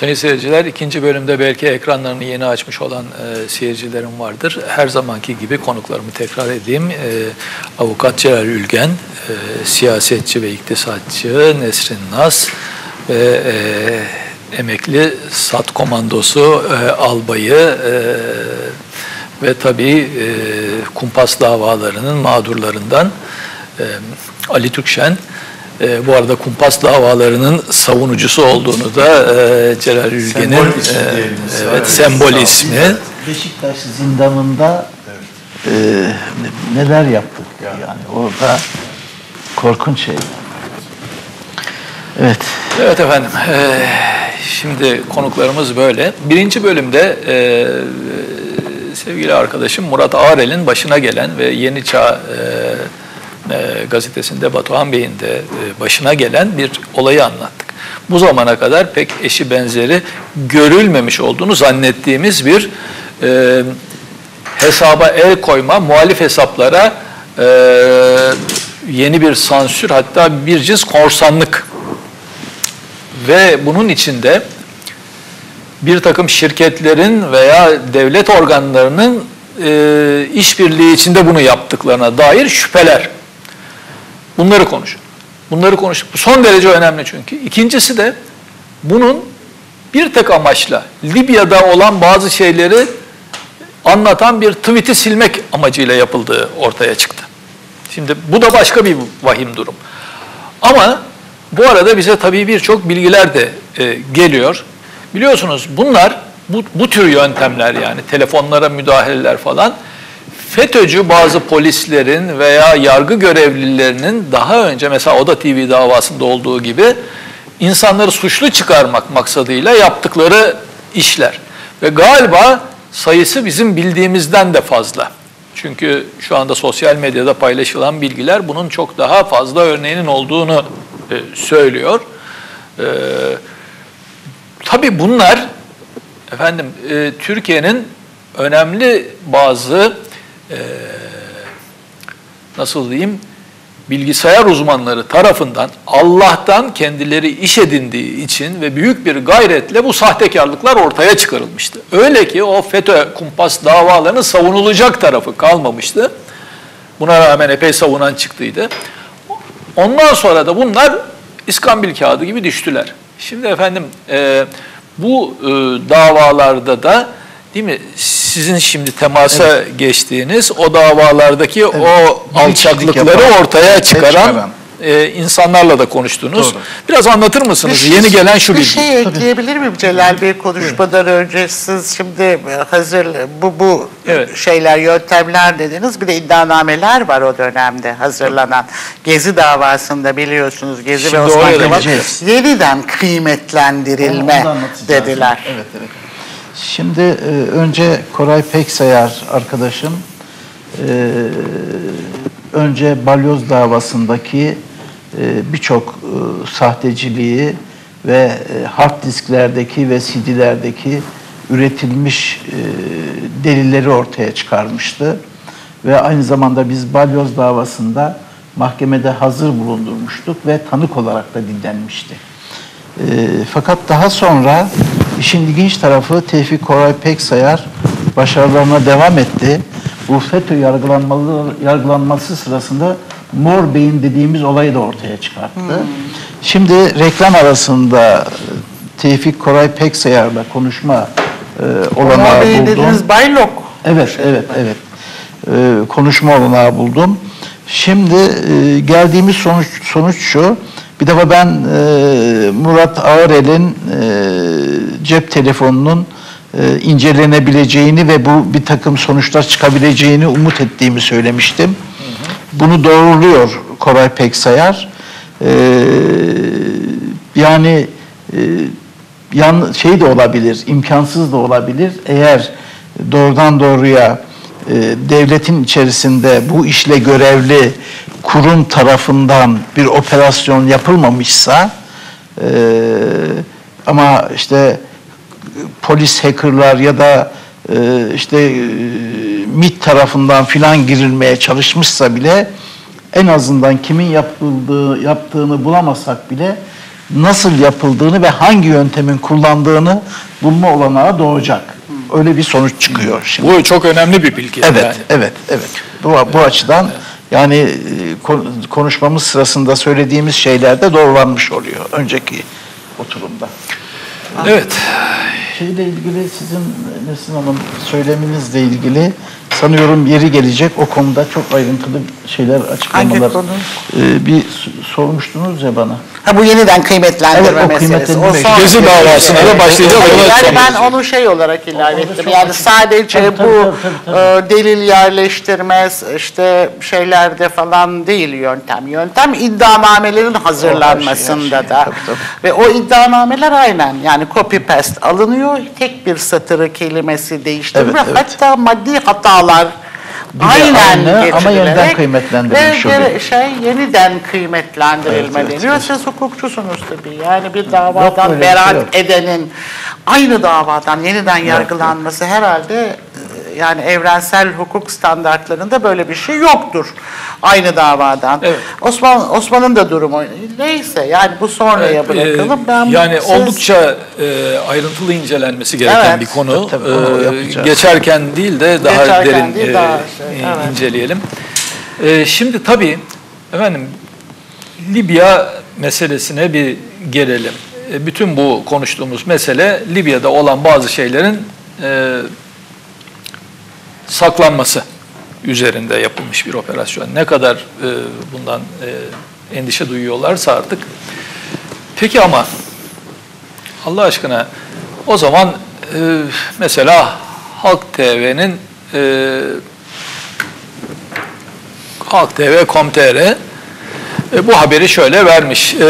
Sayın seyirciler, ikinci bölümde belki ekranlarını yeni açmış olan e, seyircilerim vardır. Her zamanki gibi konuklarımı tekrar edeyim. E, Avukat Celal Ülgen, e, siyasetçi ve iktisatçı Nesrin Naz ve e, emekli SAT komandosu e, albayı e, ve tabii e, kumpas davalarının mağdurlarından e, Ali Türkşen. E, bu arada kumpas davalarının savunucusu olduğunu da e, Celal Ülgen'in Sembol ismi e, evet, Evet, sembol ismi. Beşiktaş zindanında e, neler yaptık yani orada korkunç şeyler. Evet. Evet efendim. e, şimdi konuklarımız böyle. Birinci bölümde e, sevgili arkadaşım Murat Ağrel'in başına gelen ve Yeni Çağ e, e, gazetesinde Batuhan Bey'in de e, başına gelen bir olayı anlattık. Bu zamana kadar pek eşi benzeri görülmemiş olduğunu zannettiğimiz bir e, hesaba el koyma, muhalif hesaplara e, yeni bir sansür hatta bir cins korsanlık ve bunun içinde bir takım şirketlerin veya devlet organlarının e, işbirliği içinde bunu yaptıklarına dair şüpheler. Bunları konuşun. Bunları konuştuk. Bu son derece önemli çünkü. İkincisi de bunun bir tek amaçla Libya'da olan bazı şeyleri anlatan bir tweet'i silmek amacıyla yapıldığı ortaya çıktı. Şimdi bu da başka bir vahim durum. Ama bu arada bize tabii birçok bilgiler de e, geliyor. Biliyorsunuz bunlar, bu, bu tür yöntemler yani telefonlara müdahaleler falan, FETÖ'cü bazı polislerin veya yargı görevlilerinin daha önce mesela Oda TV davasında olduğu gibi insanları suçlu çıkarmak maksadıyla yaptıkları işler. Ve galiba sayısı bizim bildiğimizden de fazla. Çünkü şu anda sosyal medyada paylaşılan bilgiler bunun çok daha fazla örneğinin olduğunu e, söylüyor. E, tabii bunlar efendim e, Türkiye'nin önemli bazı e, nasıl diyeyim bilgisayar uzmanları tarafından Allah'tan kendileri iş edindiği için ve büyük bir gayretle bu sahtekarlıklar ortaya çıkarılmıştı. Öyle ki o FETÖ kumpas davalarının savunulacak tarafı kalmamıştı. Buna rağmen epey savunan çıktıydı. Ondan sonra da bunlar iskambil kağıdı gibi düştüler. Şimdi efendim e, bu e, davalarda da değil mi sizin şimdi temasa geçtiğiniz o davalardaki o alçaklıkları yapan, ortaya çıkaran, çıkaran. e, insanlarla da konuştunuz. Doğru. Biraz anlatır mısınız? Yeni gelen şu bir bilgi. şey ekleyebilir miyim Celal Bey konuşmadan önce siz şimdi hazır bu bu Evet. şeyler yöntemler dediniz bir de iddianameler var o dönemde hazırlanan Gezi davasında biliyorsunuz Gezi Şimdi ve oraya Osman da Kavala geleceğiz. yeniden kıymetlendirilme dediler. Evet, evet. Şimdi e, önce Koray Peksayar arkadaşım e, önce balyoz davasındaki e, birçok e, sahteciliği ve e, hard disklerdeki ve CD'lerdeki üretilmiş e, delilleri ortaya çıkarmıştı. Ve aynı zamanda biz balyoz davasında mahkemede hazır bulundurmuştuk ve tanık olarak da dinlenmişti. E, fakat daha sonra işin ilginç tarafı Tevfik Koray Peksayar başarılarına devam etti. Bu FETÖ yargılanması sırasında mor beyin dediğimiz olayı da ortaya çıkarttı. Şimdi reklam arasında e, Tevfik Koray Peksayar'la konuşma e, olanağı Ama Bey buldum. dediniz Baylok. Evet, evet, evet. Ee, konuşma olanağı buldum. Şimdi e, geldiğimiz sonuç sonuç şu. Bir defa ben e, Murat Ağrel'in e, cep telefonunun e, incelenebileceğini ve bu bir takım sonuçlar çıkabileceğini umut ettiğimi söylemiştim. Bunu doğruluyor Koray Peksayar. Ee, yani e, yan şey de olabilir, imkansız da olabilir. Eğer doğrudan doğruya e, devletin içerisinde bu işle görevli kurum tarafından bir operasyon yapılmamışsa e, ama işte polis hackerlar ya da e, işte e, MİT tarafından filan girilmeye çalışmışsa bile en azından kimin yapıldığı yaptığını bulamasak bile nasıl yapıldığını ve hangi yöntemin kullandığını bulma olanağı doğacak. Öyle bir sonuç çıkıyor şimdi. Bu çok önemli bir bilgi. Evet, yani. evet, evet. Bu, bu açıdan yani e, kon- konuşmamız sırasında söylediğimiz şeyler de doğrulanmış oluyor önceki oturumda. Evet. Şeyle ilgili sizin Nesin Hanım söyleminizle ilgili sanıyorum yeri gelecek o konuda çok ayrıntılı şeyler açıklamalar. konu? Ee, bir sormuştunuz ya bana. Ha bu yeniden kıymetlendirme Evet, o meselesi. kıymetlendirme son- Gezi davasına da başlayacağız. Yani ben onu şey olarak ilave ettim. Yani sadece Tabii, tabii, bu tabii, tabii, e, delil yerleştirme işte şeylerde falan değil yöntem. Yöntem iddianamelerin hazırlanmasında her şey, da. tabii, tabii. Ve o iddianameler aynen yani copy paste alınıyor. Tek bir satırı kelimesi değiştiriliyor. Evet, evet. Hatta maddi hatalar de aynen aynı ama yeniden kıymetlendirilmiş oluyor. şey yeniden kıymetlendirilme Evet, deniyor. evet. Siz hukukçusunuz tabii. Yani bir Yok, davadan bir şey beraat yok. edenin aynı davadan yeniden yargılanması herhalde e, yani evrensel hukuk standartlarında böyle bir şey yoktur. Aynı davadan. Evet. Osman Osman'ın da durumu neyse yani bu sonraya Evet, bırakalım. e, ben yani siz- oldukça e, ayrıntılı incelenmesi gereken Evet. bir konu. Tabii, tabii, E, geçerken değil de daha Geçerken derin değil, e, daha şey, evet. inceleyelim. E, şimdi tabii efendim Libya meselesine bir gelelim. E, bütün bu konuştuğumuz mesele Libya'da olan bazı şeylerin e, saklanması üzerinde yapılmış bir operasyon. Ne kadar e, bundan e, endişe duyuyorlarsa artık. Peki ama Allah aşkına o zaman e, mesela Halk TV'nin e, Halk TV.com.tr e, bu haberi şöyle vermiş. E,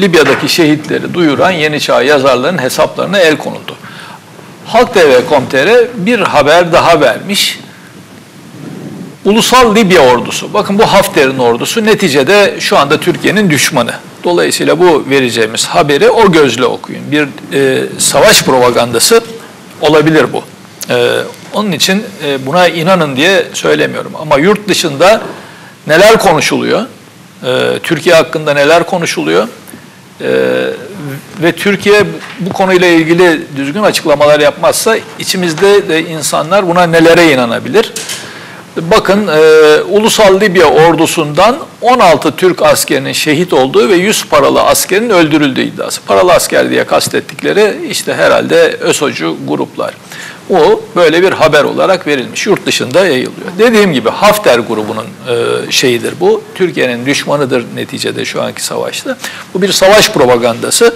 Libya'daki şehitleri duyuran Yeni Çağ yazarlarının hesaplarına el konuldu. Halk TV.com.tr bir haber daha vermiş. Ulusal Libya ordusu. Bakın bu Hafter'in ordusu neticede şu anda Türkiye'nin düşmanı. Dolayısıyla bu vereceğimiz haberi o gözle okuyun. Bir e, savaş propagandası olabilir bu. E, onun için e, buna inanın diye söylemiyorum. Ama yurt dışında neler konuşuluyor? E, Türkiye hakkında neler konuşuluyor? E, ve Türkiye bu konuyla ilgili düzgün açıklamalar yapmazsa içimizde de insanlar buna nelere inanabilir? Bakın e, Ulusal Libya ordusundan 16 Türk askerinin şehit olduğu ve 100 paralı askerin öldürüldüğü iddiası. Paralı asker diye kastettikleri işte herhalde ÖSOCU gruplar. O böyle bir haber olarak verilmiş. Yurt dışında yayılıyor. Dediğim gibi Hafter grubunun e, şeyidir bu. Türkiye'nin düşmanıdır neticede şu anki savaşta. Bu bir savaş propagandası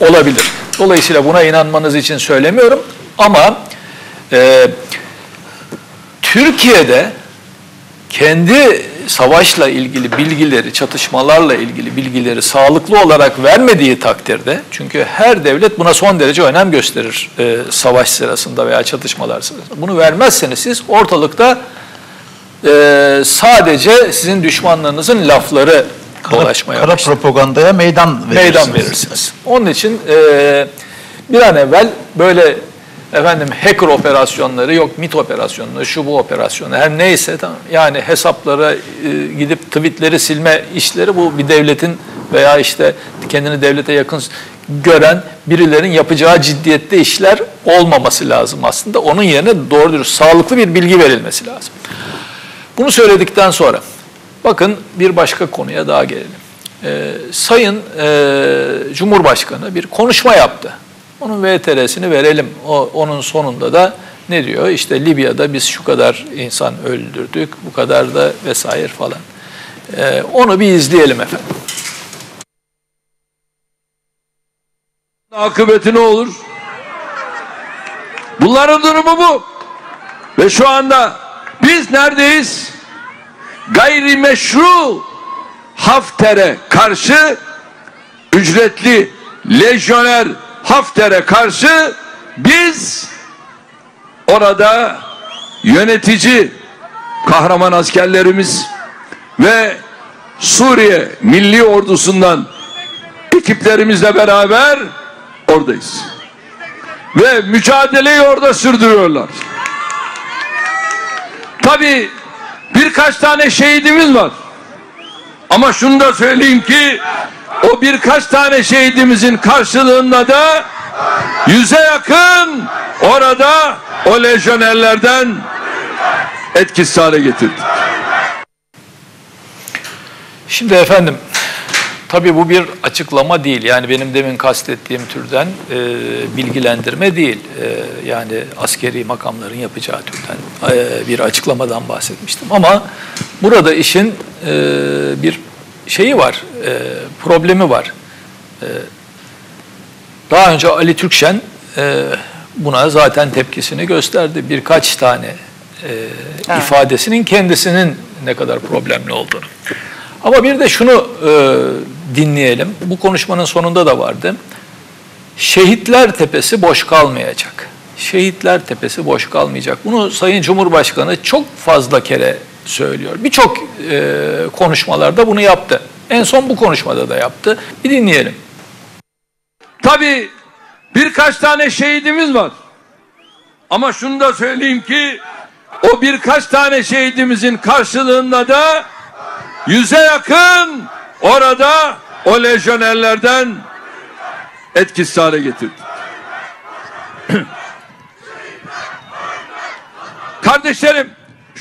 olabilir. Dolayısıyla buna inanmanız için söylemiyorum ama e, Türkiye'de kendi savaşla ilgili bilgileri, çatışmalarla ilgili bilgileri sağlıklı olarak vermediği takdirde, çünkü her devlet buna son derece önem gösterir e, savaş sırasında veya çatışmalar sırasında. Bunu vermezseniz siz ortalıkta e, sadece sizin düşmanlarınızın lafları dolaşmaya Kara başlar propagandaya meydan verirsiniz. meydan verirsiniz. Onun için e, bir an evvel böyle efendim hacker operasyonları yok MIT operasyonları şu bu operasyonu her neyse tamam yani hesaplara e, gidip tweetleri silme işleri bu bir devletin veya işte kendini devlete yakın gören birilerin yapacağı ciddiyette işler olmaması lazım aslında. Onun yerine doğru dürüst sağlıklı bir bilgi verilmesi lazım. Bunu söyledikten sonra bakın bir başka konuya daha gelelim. Ee, Sayın e, Cumhurbaşkanı bir konuşma yaptı. Onun VTR'sini verelim. O, onun sonunda da ne diyor? İşte Libya'da biz şu kadar insan öldürdük, bu kadar da vesaire falan. Ee, onu bir izleyelim efendim. akıbeti ne olur? Bunların durumu bu. Ve şu anda biz neredeyiz? Gayrimeşru Hafter'e karşı ücretli lejyoner Hafter'e karşı biz orada yönetici kahraman askerlerimiz ve Suriye Milli Ordusu'ndan ekiplerimizle beraber oradayız. Ve mücadeleyi orada sürdürüyorlar. Tabi birkaç tane şehidimiz var. Ama şunu da söyleyeyim ki o birkaç tane şehidimizin karşılığında da yüze yakın orada o lejyonerlerden etkisiz hale getirdik. Şimdi efendim, tabii bu bir açıklama değil. Yani benim demin kastettiğim türden e, bilgilendirme değil. E, yani askeri makamların yapacağı türden e, bir açıklamadan bahsetmiştim. Ama burada işin e, bir şeyi var, e, problemi var. E, daha önce Ali Türkşen e, buna zaten tepkisini gösterdi. Birkaç tane e, ifadesinin kendisinin ne kadar problemli olduğunu. Ama bir de şunu e, dinleyelim. Bu konuşmanın sonunda da vardı. Şehitler Tepesi boş kalmayacak. Şehitler Tepesi boş kalmayacak. Bunu Sayın Cumhurbaşkanı çok fazla kere söylüyor. Birçok e, konuşmalarda bunu yaptı. En son bu konuşmada da yaptı. Bir dinleyelim. Tabii birkaç tane şehidimiz var. Ama şunu da söyleyeyim ki o birkaç tane şehidimizin karşılığında da yüze yakın orada o lejyonerlerden etkisiz hale getirdik. Kardeşlerim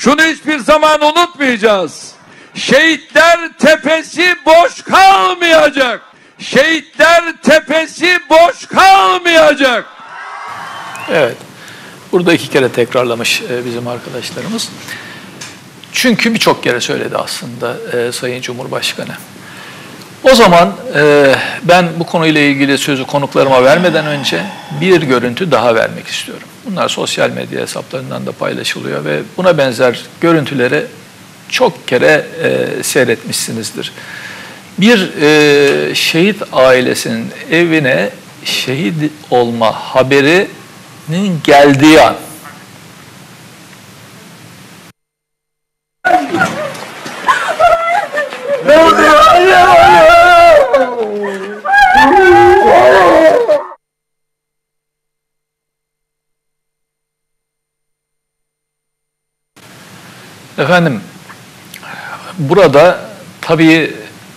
şunu hiçbir zaman unutmayacağız. Şehitler tepesi boş kalmayacak. Şehitler tepesi boş kalmayacak. Evet. Burada iki kere tekrarlamış e, bizim arkadaşlarımız. Çünkü birçok kere söyledi aslında e, Sayın Cumhurbaşkanı. O zaman e, ben bu konuyla ilgili sözü konuklarıma vermeden önce bir görüntü daha vermek istiyorum. Bunlar sosyal medya hesaplarından da paylaşılıyor ve buna benzer görüntüleri çok kere e, seyretmişsinizdir. Bir e, şehit ailesinin evine şehit olma haberinin geldiği an Efendim, burada tabii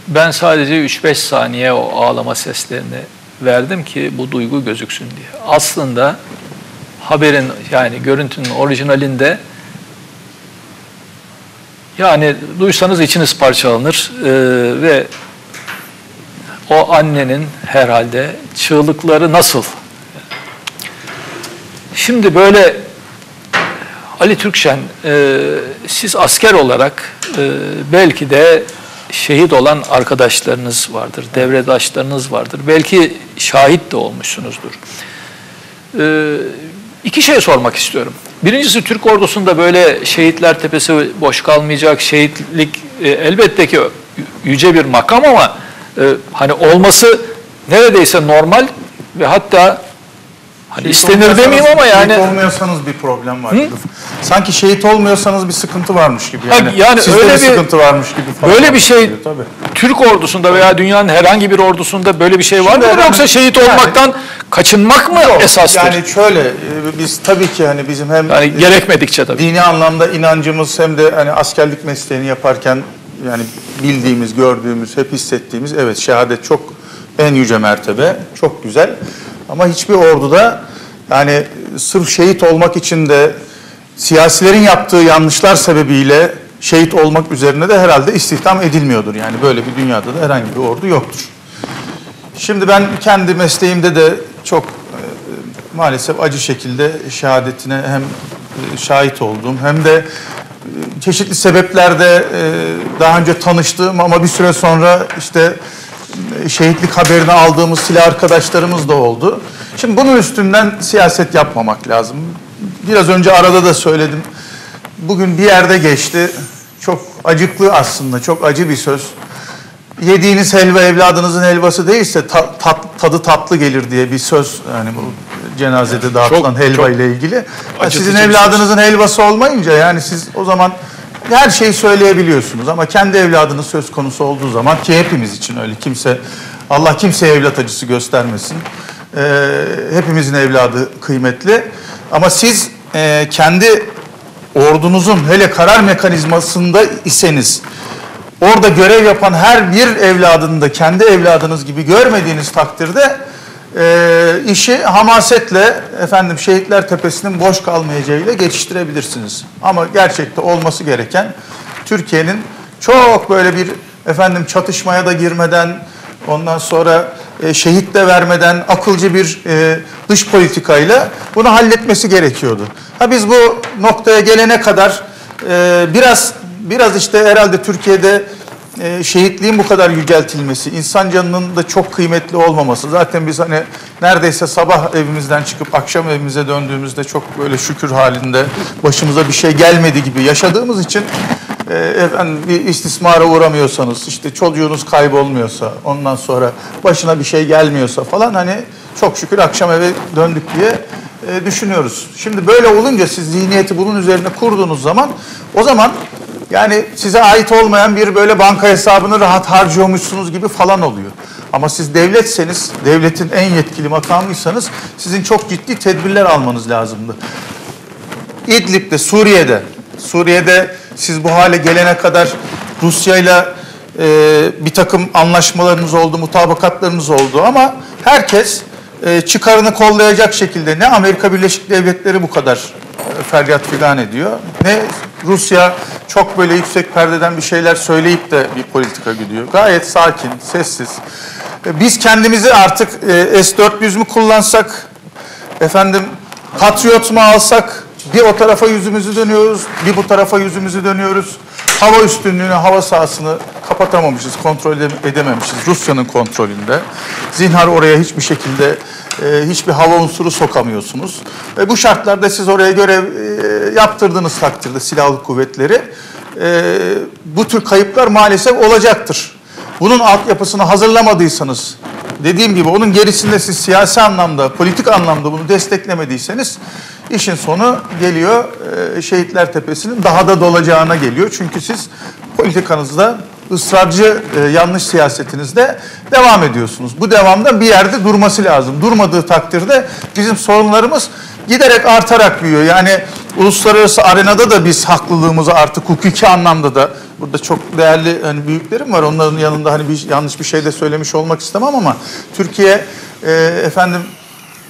ben sadece 3-5 saniye o ağlama seslerini verdim ki bu duygu gözüksün diye. Aslında haberin yani görüntünün orijinalinde yani duysanız içiniz parçalanır ee, ve o annenin herhalde çığlıkları nasıl? Şimdi böyle Ali Türkşen, e, siz asker olarak e, belki de şehit olan arkadaşlarınız vardır, devredaşlarınız vardır. Belki şahit de olmuşsunuzdur. E, iki şey sormak istiyorum. Birincisi Türk ordusunda böyle şehitler tepesi boş kalmayacak, şehitlik e, elbette ki yüce bir makam ama e, hani olması neredeyse normal ve hatta Hani istenir demeyeyim ama yani. Şehit olmuyorsanız bir problem var. gibi. Sanki şehit olmuyorsanız bir sıkıntı varmış gibi. Ha, Yani, yani sizde öyle bir sıkıntı varmış gibi falan. Böyle bir şey oluyor, Tabii. Türk ordusunda veya dünyanın herhangi bir ordusunda böyle bir şey var mı efendim, yoksa şehit yani- olmaktan kaçınmak mı esastır? Yani, Yani şöyle e, biz tabii ki hani bizim hem e, gerekmedikçe tabii. dini anlamda inancımız hem de hani askerlik mesleğini yaparken yani bildiğimiz, gördüğümüz, hep hissettiğimiz evet şehadet çok en yüce mertebe, çok güzel. Ama hiçbir orduda yani sırf şehit olmak için de siyasilerin yaptığı yanlışlar sebebiyle şehit olmak üzerine de herhalde istihdam edilmiyordur. Yani böyle bir dünyada da herhangi bir ordu yoktur. Şimdi ben kendi mesleğimde de çok e, maalesef acı şekilde şehadetine hem e, şahit oldum hem de e, çeşitli sebeplerde e, daha önce tanıştığım ama bir süre sonra işte şehitlik haberini aldığımız silah arkadaşlarımız da oldu. Şimdi bunun üstünden siyaset yapmamak lazım. Biraz önce arada da söyledim. Bugün bir yerde geçti. Çok acıklı aslında, çok acı bir söz. Yediğiniz helva evladınızın helvası değilse ta- tat- tadı tatlı gelir diye bir söz yani bu cenazede dağıtılan çok- helva çok ile ilgili. Yani sizin bir söz. evladınızın helvası olmayınca yani siz o zaman her şeyi söyleyebiliyorsunuz ama kendi evladınız söz konusu olduğu zaman ki hepimiz için öyle kimse Allah kimseye evlat acısı göstermesin. Ee, hepimizin evladı kıymetli ama siz e, kendi ordunuzun hele karar mekanizmasında iseniz orada görev yapan her bir evladını da kendi evladınız gibi görmediğiniz takdirde e, işi hamasetle efendim Şehitler Tepesi'nin boş kalmayacağıyla geçiştirebilirsiniz. Ama gerçekte olması gereken Türkiye'nin çok böyle bir efendim çatışmaya da girmeden ondan sonra e, şehit de vermeden akılcı bir e, dış politikayla bunu halletmesi gerekiyordu. Ha biz bu noktaya gelene kadar e, biraz biraz işte herhalde Türkiye'de e, şehitliğin bu kadar yüceltilmesi, insan canının da çok kıymetli olmaması. Zaten biz hani neredeyse sabah evimizden çıkıp akşam evimize döndüğümüzde çok böyle şükür halinde başımıza bir şey gelmedi gibi yaşadığımız için e, efendim bir istismara uğramıyorsanız, işte çocuğunuz kaybolmuyorsa, ondan sonra başına bir şey gelmiyorsa falan hani çok şükür akşam eve döndük diye e, düşünüyoruz. Şimdi böyle olunca siz zihniyeti bunun üzerine kurduğunuz zaman o zaman yani size ait olmayan bir böyle banka hesabını rahat harcıyormuşsunuz gibi falan oluyor. Ama siz devletseniz, devletin en yetkili makamıysanız sizin çok ciddi tedbirler almanız lazımdı. İdlib'de, Suriye'de, Suriye'de siz bu hale gelene kadar Rusya'yla e, bir takım anlaşmalarınız oldu, mutabakatlarınız oldu ama herkes e, çıkarını kollayacak şekilde ne Amerika Birleşik Devletleri bu kadar e, feryat figan ediyor, ne Rusya çok böyle yüksek perdeden bir şeyler söyleyip de bir politika gidiyor. Gayet sakin, sessiz. E, biz kendimizi artık e, S-400 mü kullansak, efendim Patriot mu alsak, bir o tarafa yüzümüzü dönüyoruz, bir bu tarafa yüzümüzü dönüyoruz. Hava üstünlüğünü, hava sahasını kapatamamışız, kontrol ede- edememişiz Rusya'nın kontrolünde. Zinhar oraya hiçbir şekilde e, hiçbir hava unsuru sokamıyorsunuz. Ve bu şartlarda siz oraya görev e, yaptırdığınız takdirde silahlı kuvvetleri e, bu tür kayıplar maalesef olacaktır. Bunun altyapısını hazırlamadıysanız, dediğim gibi onun gerisinde siz siyasi anlamda, politik anlamda bunu desteklemediyseniz işin sonu geliyor e, Şehitler Tepesi'nin daha da dolacağına geliyor. Çünkü siz politikanızda ısrarcı e, yanlış siyasetinizde devam ediyorsunuz. Bu devamda bir yerde durması lazım. Durmadığı takdirde bizim sorunlarımız giderek artarak büyüyor. Yani uluslararası arenada da biz haklılığımızı artık hukuki anlamda da burada çok değerli hani büyüklerim var. Onların yanında hani bir yanlış bir şey de söylemiş olmak istemem ama Türkiye e, efendim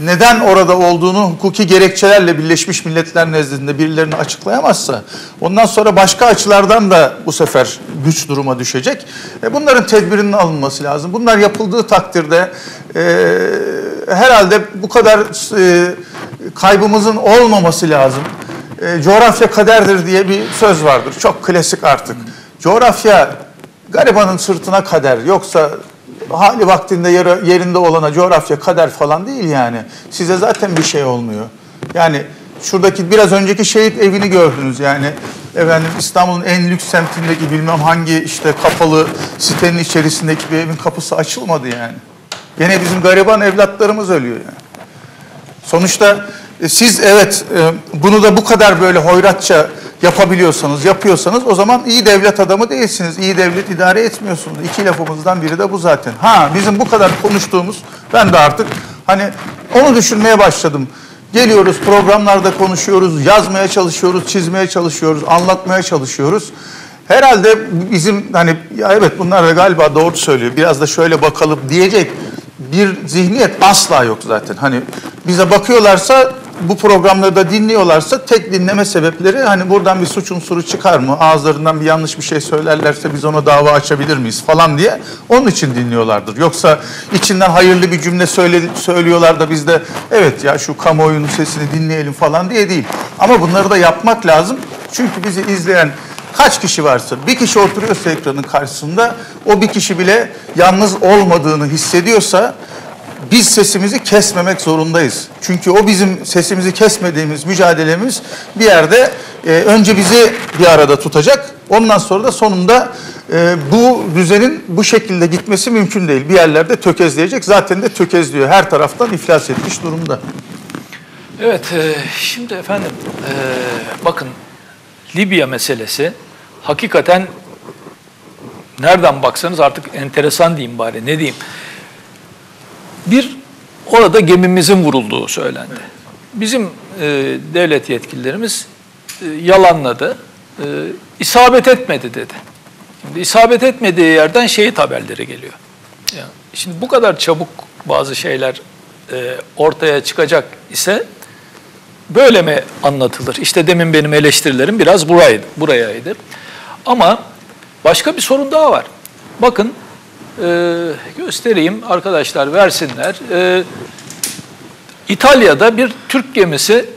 neden orada olduğunu hukuki gerekçelerle Birleşmiş Milletler nezdinde birilerini açıklayamazsa ondan sonra başka açılardan da bu sefer güç duruma düşecek. E bunların tedbirinin alınması lazım. Bunlar yapıldığı takdirde e, herhalde bu kadar e, kaybımızın olmaması lazım. E, coğrafya kaderdir diye bir söz vardır. Çok klasik artık. Coğrafya garibanın sırtına kader. Yoksa hali vaktinde yeri- yerinde olana coğrafya kader falan değil yani. Size zaten bir şey olmuyor. Yani şuradaki biraz önceki şehit evini gördünüz yani. Efendim İstanbul'un en lüks semtindeki bilmem hangi işte kapalı sitenin içerisindeki bir evin kapısı açılmadı yani. Gene bizim gariban evlatlarımız ölüyor yani. Sonuçta e, siz evet e, bunu da bu kadar böyle hoyratça yapabiliyorsanız, yapıyorsanız o zaman iyi devlet adamı değilsiniz. İyi devlet idare etmiyorsunuz. İki lafımızdan biri de bu zaten. Ha bizim bu kadar konuştuğumuz ben de artık hani onu düşünmeye başladım. Geliyoruz programlarda konuşuyoruz, yazmaya çalışıyoruz, çizmeye çalışıyoruz, anlatmaya çalışıyoruz. Herhalde bizim hani ya evet bunlar da galiba doğru söylüyor. Biraz da şöyle bakalım diyecek bir zihniyet asla yok zaten. Hani bize bakıyorlarsa bu programları da dinliyorlarsa tek dinleme sebepleri hani buradan bir suç unsuru çıkar mı? Ağızlarından bir yanlış bir şey söylerlerse biz ona dava açabilir miyiz falan diye onun için dinliyorlardır. Yoksa içinden hayırlı bir cümle söyle, söylüyorlar da biz de evet ya şu kamuoyunun sesini dinleyelim falan diye değil. Ama bunları da yapmak lazım. Çünkü bizi izleyen kaç kişi varsa bir kişi oturuyorsa ekranın karşısında o bir kişi bile yalnız olmadığını hissediyorsa biz sesimizi kesmemek zorundayız. Çünkü o bizim sesimizi kesmediğimiz mücadelemiz bir yerde e, önce bizi bir arada tutacak. Ondan sonra da sonunda e, bu düzenin bu şekilde gitmesi mümkün değil. Bir yerlerde tökezleyecek. Zaten de tökezliyor. Her taraftan iflas etmiş durumda. Evet, e, şimdi efendim e, bakın Libya meselesi hakikaten nereden baksanız artık enteresan diyeyim bari ne diyeyim. Bir orada gemimizin vurulduğu söylendi. Bizim e, devlet yetkililerimiz e, yalanladı, e, isabet etmedi dedi. Şimdi isabet etmediği yerden şehit haberleri geliyor. Yani şimdi bu kadar çabuk bazı şeyler e, ortaya çıkacak ise böyle mi anlatılır? İşte demin benim eleştirilerim biraz buraydı, burayaydı. Ama başka bir sorun daha var. Bakın e, göstereyim arkadaşlar versinler. E, İtalya'da bir Türk gemisi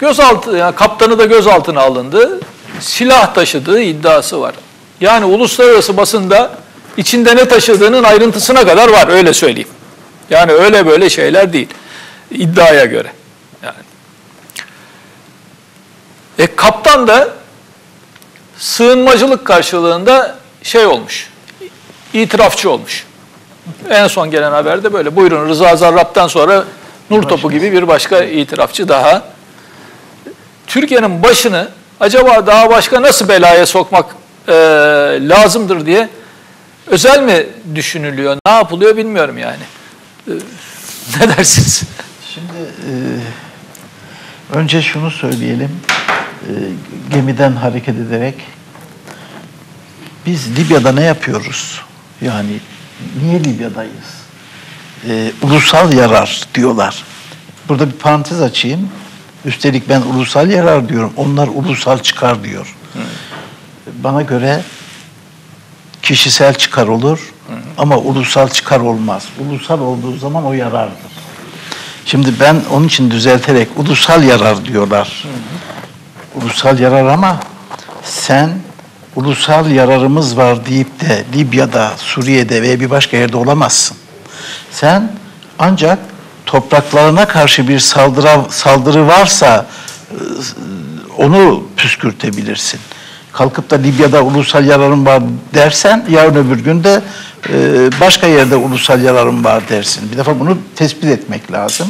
gözaltı, yani kaptanı da gözaltına alındı. Silah taşıdığı iddiası var. Yani uluslararası basında içinde ne taşıdığının ayrıntısına kadar var öyle söyleyeyim. Yani öyle böyle şeyler değil. İddiaya göre. Yani. E kaptan da sığınmacılık karşılığında şey olmuş. İtirafçı olmuş. En son gelen haberde böyle. Buyurun Rıza Zarrab'dan sonra Nur Topu gibi bir başka itirafçı daha. Türkiye'nin başını acaba daha başka nasıl belaya sokmak e, lazımdır diye özel mi düşünülüyor, ne yapılıyor bilmiyorum yani. E, ne dersiniz? Şimdi e, önce şunu söyleyelim. E, gemiden hareket ederek biz Libya'da ne yapıyoruz? Yani niye Libya'dayız? E, ulusal yarar diyorlar. Burada bir parantez açayım. Üstelik ben ulusal yarar diyorum. Onlar ulusal çıkar diyor. Bana göre kişisel çıkar olur ama ulusal çıkar olmaz. Ulusal olduğu zaman o yarardır. Şimdi ben onun için düzelterek ulusal yarar diyorlar. Ulusal yarar ama sen ulusal yararımız var deyip de Libya'da, Suriye'de veya bir başka yerde olamazsın. Sen ancak topraklarına karşı bir saldırı, saldırı varsa e, onu püskürtebilirsin. Kalkıp da Libya'da ulusal yararım var dersen yarın öbür gün de e, başka yerde ulusal yararım var dersin. Bir defa bunu tespit etmek lazım.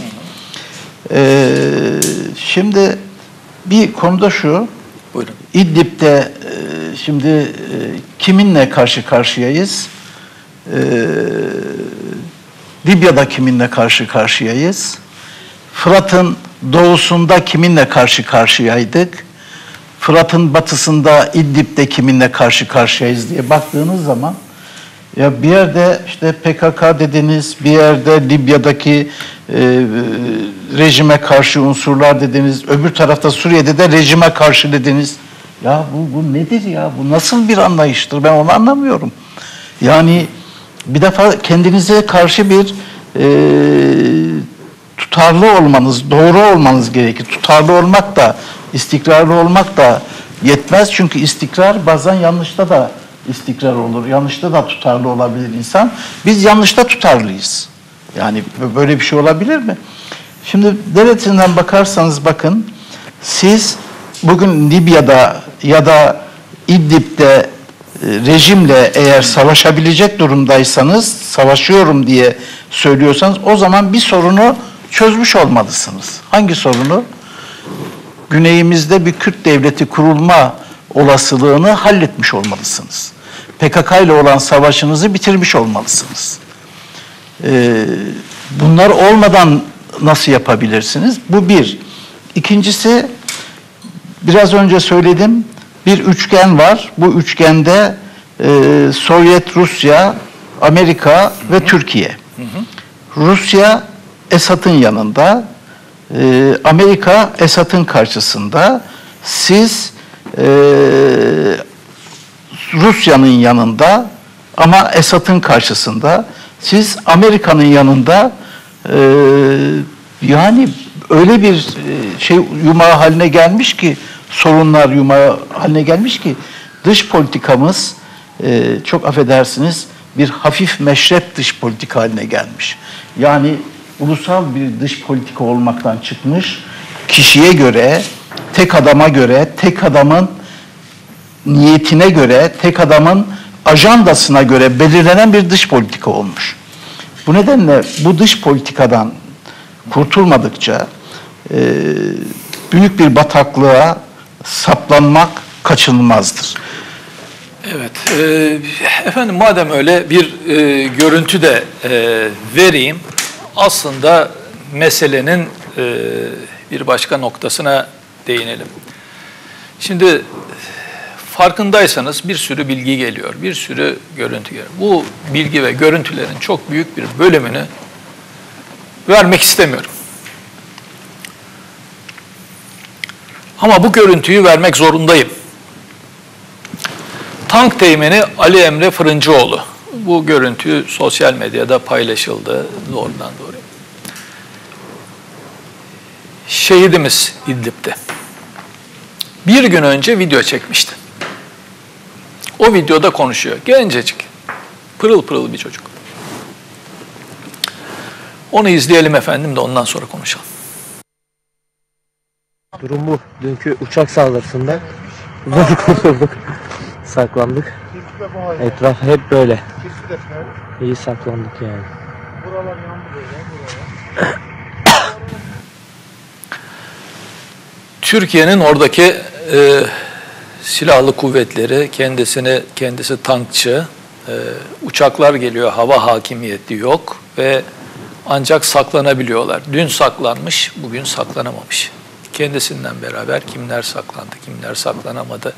E, şimdi bir konuda şu, Buyurun. İdlib'de şimdi e, kiminle karşı karşıyayız? E, Libya'da kiminle karşı karşıyayız? Fırat'ın doğusunda kiminle karşı karşıyaydık? Fırat'ın batısında İdlib'de kiminle karşı karşıyayız diye baktığınız zaman ya bir yerde işte PKK dediniz, bir yerde Libya'daki e, rejime karşı unsurlar dediniz, öbür tarafta Suriye'de de rejime karşı dediniz. Ya bu, bu nedir ya? Bu nasıl bir anlayıştır? Ben onu anlamıyorum. Yani bir defa kendinize karşı bir e, tutarlı olmanız, doğru olmanız gerekir. Tutarlı olmak da, istikrarlı olmak da yetmez. Çünkü istikrar bazen yanlışta da istikrar olur. Yanlışta da tutarlı olabilir insan. Biz yanlışta tutarlıyız. Yani böyle bir şey olabilir mi? Şimdi devletinden bakarsanız bakın, siz bugün Libya'da ya da İdlib'de e, rejimle eğer savaşabilecek durumdaysanız, savaşıyorum diye söylüyorsanız o zaman bir sorunu çözmüş olmalısınız. Hangi sorunu? Güneyimizde bir Kürt devleti kurulma olasılığını halletmiş olmalısınız. PKK ile olan savaşınızı bitirmiş olmalısınız. Ee, bunlar olmadan nasıl yapabilirsiniz? Bu bir. İkincisi, biraz önce söyledim, bir üçgen var. Bu üçgende e, Sovyet, Rusya, Amerika ve Türkiye. Rusya Esad'ın yanında, e, Amerika Esad'ın karşısında. Siz e, Rusya'nın yanında ama Esad'ın karşısında. Siz Amerika'nın yanında e, yani öyle bir e, şey yumağı haline gelmiş ki sorunlar yumağı haline gelmiş ki dış politikamız e, çok affedersiniz bir hafif meşrep dış politika haline gelmiş. Yani ulusal bir dış politika olmaktan çıkmış kişiye göre, tek adama göre, tek adamın niyetine göre, tek adamın ajandasına göre belirlenen bir dış politika olmuş. Bu nedenle bu dış politikadan kurtulmadıkça e, büyük bir bataklığa saplanmak kaçınılmazdır. Evet, e, efendim madem öyle bir e, görüntü de e, vereyim. Aslında meselenin e, bir başka noktasına değinelim. Şimdi farkındaysanız bir sürü bilgi geliyor, bir sürü görüntü geliyor. Bu bilgi ve görüntülerin çok büyük bir bölümünü vermek istemiyorum. Ama bu görüntüyü vermek zorundayım. Tank teğmeni Ali Emre Fırıncıoğlu. Bu görüntü sosyal medyada paylaşıldı doğrudan doğruya. Şehidimiz İdlib'de. Bir gün önce video çekmişti. O videoda konuşuyor. Gencecik. Pırıl pırıl bir çocuk. Onu izleyelim efendim de ondan sonra konuşalım. Durum bu. Dünkü uçak saldırısında zor kurtulduk. Saklandık. Etraf hep böyle. İyi saklandık yani. Türkiye'nin oradaki e, silahlı kuvvetleri kendisini kendisi tankçı, e, uçaklar geliyor, hava hakimiyeti yok ve ancak saklanabiliyorlar. Dün saklanmış, bugün saklanamamış. Kendisinden beraber kimler saklandı, kimler saklanamadı.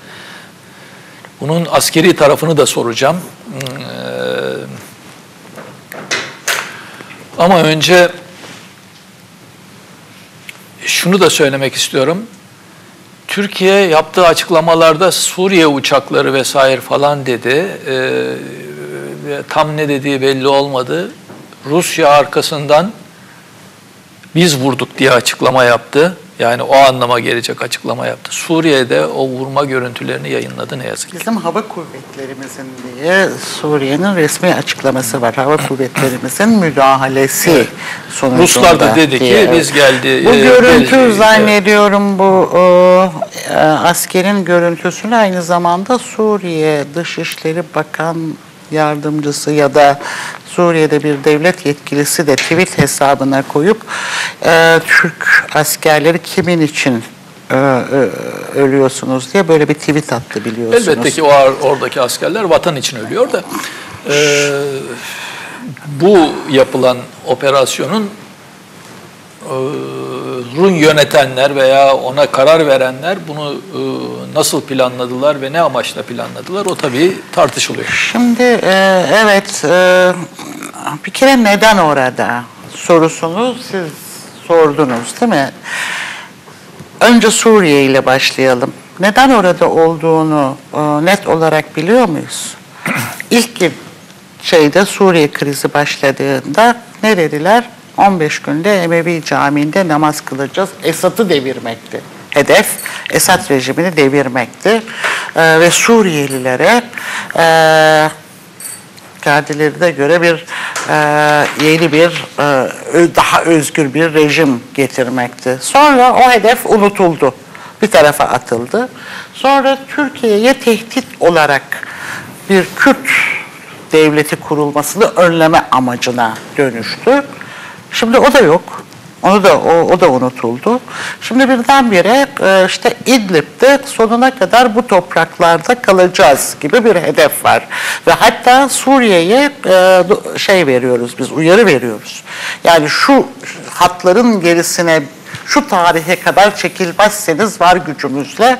Bunun askeri tarafını da soracağım. Hmm, e, ama önce şunu da söylemek istiyorum. Türkiye yaptığı açıklamalarda Suriye uçakları vesaire falan dedi. Ee, tam ne dediği belli olmadı. Rusya arkasından biz vurduk diye açıklama yaptı. Yani o anlama gelecek açıklama yaptı. Suriye'de o vurma görüntülerini yayınladı ne yazık ki. Bizim hava kuvvetlerimizin diye Suriye'nin resmi açıklaması var. Hava kuvvetlerimizin müdahalesi sonucunda Ruslar da dedi ki diye. biz geldi. Bu e, görüntü geldi- zannediyorum bu e, askerin görüntüsünü aynı zamanda Suriye Dışişleri Bakan Yardımcısı ya da Suriye'de bir devlet yetkilisi de tweet hesabına koyup e, Türk askerleri kimin için e, e, ölüyorsunuz diye böyle bir tweet attı biliyorsunuz. Elbette ki o oradaki askerler vatan için ölüyor da e, bu yapılan operasyonun e, Run yönetenler veya ona karar verenler bunu e, nasıl planladılar ve ne amaçla planladılar o tabii tartışılıyor. Şimdi e, evet e, bir kere neden orada sorusunu siz sordunuz değil mi? Önce Suriye ile başlayalım. Neden orada olduğunu net olarak biliyor muyuz? İlk şeyde Suriye krizi başladığında ne dediler? 15 günde Emevi Camii'nde namaz kılacağız. Esad'ı devirmekti. Hedef Esad rejimini devirmekti. E, ve Suriyelilere e, kendilerine göre bir e, yeni bir e, daha özgür bir rejim getirmekti. Sonra o hedef unutuldu. Bir tarafa atıldı. Sonra Türkiye'ye tehdit olarak bir Kürt devleti kurulmasını önleme amacına dönüştü. Şimdi o da yok. Onu da o, o da unutuldu. Şimdi birdenbire e, işte İdlib'de sonuna kadar bu topraklarda kalacağız gibi bir hedef var. Ve hatta Suriye'ye e, şey veriyoruz biz uyarı veriyoruz. Yani şu hatların gerisine şu tarihe kadar çekilmezseniz var gücümüzle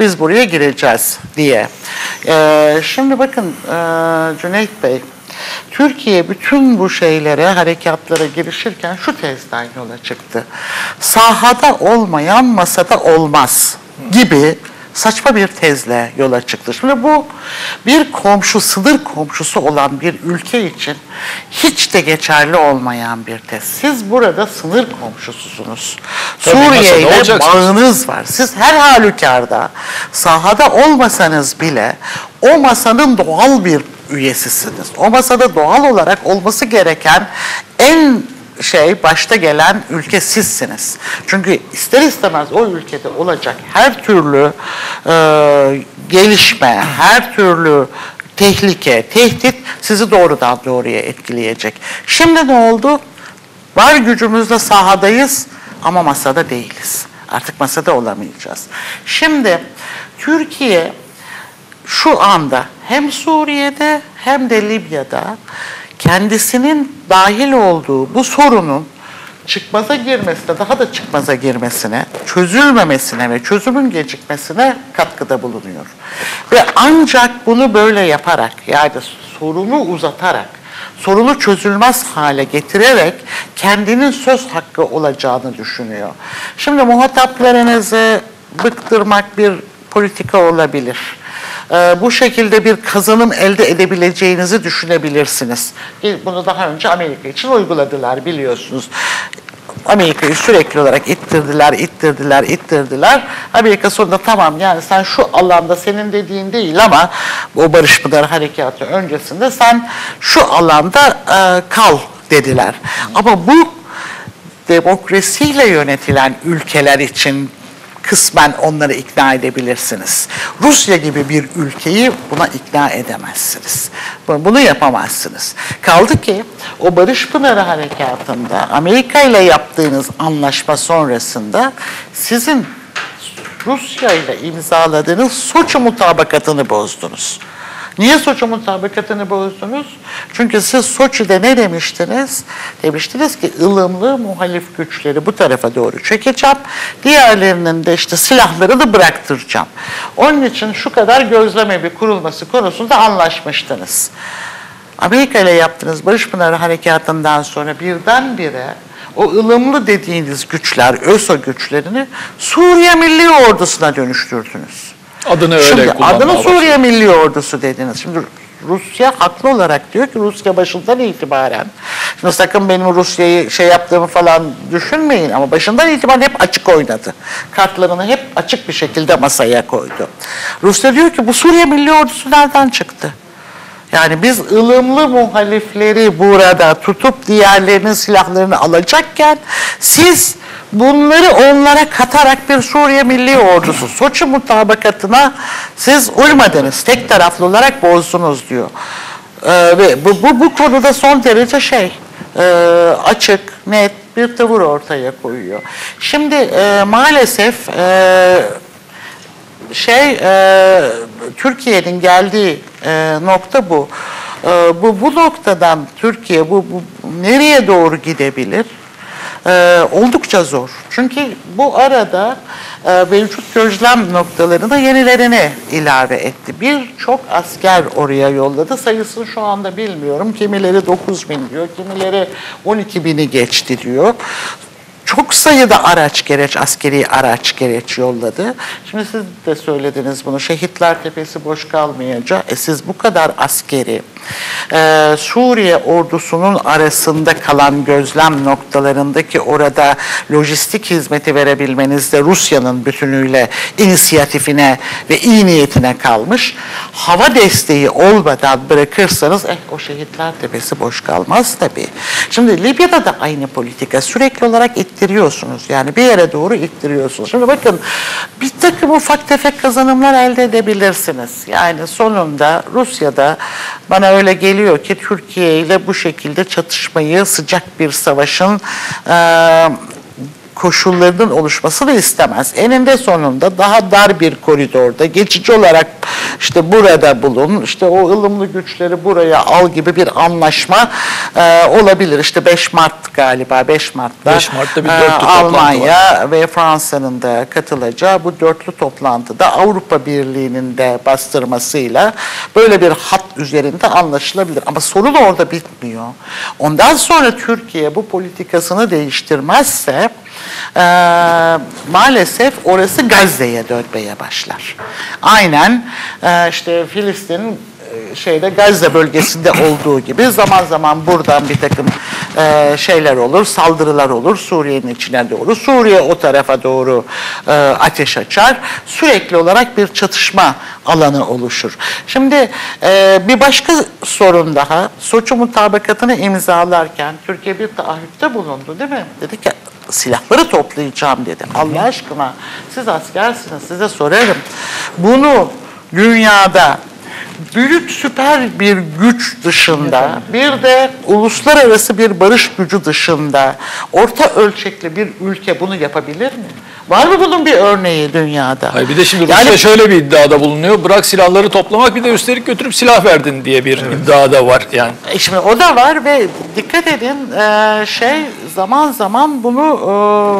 biz buraya gireceğiz diye. E, şimdi bakın e, Cüneyt Bey Türkiye bütün bu şeylere, harekatlara girişirken şu tezden yola çıktı. Sahada olmayan masada olmaz gibi saçma bir tezle yola çıktı. Şimdi bu bir komşu, sınır komşusu olan bir ülke için hiç de geçerli olmayan bir tez. Siz burada sınır komşususunuz. Suriye ile bağınız var. Siz her halükarda sahada olmasanız bile o masanın doğal bir üyesisiniz. O masada doğal olarak olması gereken en şey başta gelen ülke sizsiniz. Çünkü ister istemez o ülkede olacak her türlü e, gelişme, her türlü tehlike, tehdit sizi doğrudan doğruya etkileyecek. Şimdi ne oldu? Var gücümüzle sahadayız ama masada değiliz. Artık masada olamayacağız. Şimdi Türkiye şu anda hem Suriye'de hem de Libya'da kendisinin dahil olduğu bu sorunun çıkmaza girmesine, daha da çıkmaza girmesine, çözülmemesine ve çözümün gecikmesine katkıda bulunuyor. Ve ancak bunu böyle yaparak, yani sorunu uzatarak, sorunu çözülmez hale getirerek kendinin söz hakkı olacağını düşünüyor. Şimdi muhataplarınızı bıktırmak bir politika olabilir. Ee, bu şekilde bir kazanım elde edebileceğinizi düşünebilirsiniz. Bunu daha önce Amerika için uyguladılar biliyorsunuz. Amerika'yı sürekli olarak ittirdiler, ittirdiler, ittirdiler. Amerika sonunda tamam yani sen şu alanda senin dediğin değil ama o Barış Pınarı Harekatı öncesinde sen şu alanda e, kal dediler. Ama bu demokrasiyle yönetilen ülkeler için kısmen onları ikna edebilirsiniz. Rusya gibi bir ülkeyi buna ikna edemezsiniz. Bu- Bunu yapamazsınız. Kaldı ki o Barış Pınarı Harekatı'nda Amerika ile yaptığınız anlaşma sonrasında sizin Rusya ile imzaladığınız Soçi mutabakatını bozdunuz. Niye Soçi mutabakatını bozdunuz? Çünkü siz Soçi'de ne demiştiniz? Demiştiniz ki ılımlı muhalif güçleri bu tarafa doğru çekeceğim. Diğerlerinin de işte silahlarını bıraktıracağım. Onun için şu kadar gözlem evi kurulması konusunda anlaşmıştınız. Amerika ile yaptığınız Barış Pınarı Harekatı'ndan sonra birdenbire o ılımlı dediğiniz güçler, ÖSO güçlerini Suriye Milli Ordusu'na dönüştürdünüz. Adını öyle Şimdi adını. Suriye Milli Ordusu dediniz. Şimdi Rusya haklı olarak diyor ki Rusya başından itibaren. Şimdi sakın benim Rusya'yı şey yaptığımı falan düşünmeyin ama başından itibaren hep açık oynadı. Kartlarını hep açık bir şekilde masaya koydu. Rusya diyor ki bu Suriye Milli Ordusu nereden çıktı? Yani biz ılımlı muhalifleri burada tutup diğerlerinin silahlarını alacakken siz bunları onlara katarak bir Suriye Milli Ordusu Soçi mutabakatına siz uymadınız. Tek taraflı olarak bozdunuz diyor. Ee, ve bu, bu, bu konuda son derece şey e, açık, net bir tavır ortaya koyuyor. Şimdi e, maalesef e, şey e, Türkiye'nin geldiği e, nokta bu. E, bu bu noktadan Türkiye bu, bu nereye doğru gidebilir? E, oldukça zor. Çünkü bu arada e, mevcut gözlem noktalarına yenilerini ilave etti. Birçok asker oraya yolladı. Sayısını şu anda bilmiyorum. Kimileri 9 bin diyor, kimileri 12 bini geçti diyor çok sayıda araç gereç, askeri araç gereç yolladı. Şimdi siz de söylediniz bunu. Şehitler Tepesi boş kalmayacak. E siz bu kadar askeri e, Suriye ordusunun arasında kalan gözlem noktalarındaki orada lojistik hizmeti verebilmenizde Rusya'nın bütünüyle inisiyatifine ve iyi niyetine kalmış. Hava desteği olmadan bırakırsanız eh o şehitler tepesi boş kalmaz tabii. Şimdi Libya'da da aynı politika. Sürekli olarak ittiriyorsunuz. Yani bir yere doğru ittiriyorsunuz. Şimdi bakın bir takım ufak tefek kazanımlar elde edebilirsiniz. Yani sonunda Rusya'da bana öyle geliyor ki Türkiye ile bu şekilde çatışmayı sıcak bir savaşın koşullarının oluşmasını istemez. Eninde sonunda daha dar bir koridorda geçici olarak işte burada bulun, işte o ılımlı güçleri buraya al gibi bir anlaşma e, olabilir. İşte 5 Mart galiba 5 Mart'ta 5 Mart'ta bir e, Almanya ve Fransa'nın da katılacağı bu dörtlü toplantıda Avrupa Birliği'nin de bastırmasıyla böyle bir hat üzerinde anlaşılabilir. Ama sorun orada bitmiyor. Ondan sonra Türkiye bu politikasını değiştirmezse e, maalesef orası Gazze'ye dönmeye başlar. Aynen e, işte Filistin'in e, şeyde Gazze bölgesinde olduğu gibi zaman zaman buradan bir takım e, şeyler olur, saldırılar olur Suriye'nin içine doğru. Suriye o tarafa doğru e, ateş açar. Sürekli olarak bir çatışma alanı oluşur. Şimdi e, bir başka sorun daha. Soçi mutabakatını imzalarken Türkiye bir taahhütte bulundu değil mi? Dedi ki silahları toplayacağım dedi. Allah aşkına siz askersiniz size sorarım. Bunu dünyada büyük süper bir güç dışında bir de uluslararası bir barış gücü dışında orta ölçekli bir ülke bunu yapabilir mi? Var mı bunun bir örneği dünyada? Hayır bir de şimdi Yani- Rusya şöyle bir iddiada bulunuyor. Bırak silahları toplamak bir de üstelik götürüp silah verdin diye bir iddia da var yani. E Şimdi o da var ve dikkat edin e, şey zaman zaman bunu